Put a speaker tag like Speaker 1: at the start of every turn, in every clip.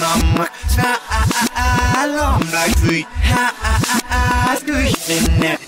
Speaker 1: Mama, na alom like we ha ha ha ha, do it in there.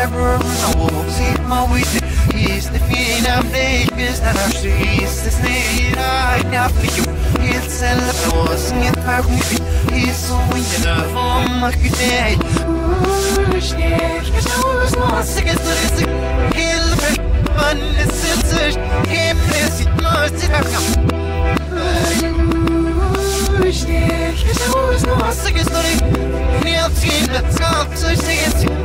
Speaker 1: I good this is. Never know, see my wit He's the fin of neighbors that are streets The snake. I got for you. It's a lapos, get back with me He's so in the form of your day Ooh, shit, cause I was lost against the risk Kill me, fun is Can't miss it, must it have come. Ooh, shit, cause I was lost against the risk Neil team, let's go see money, how should it be?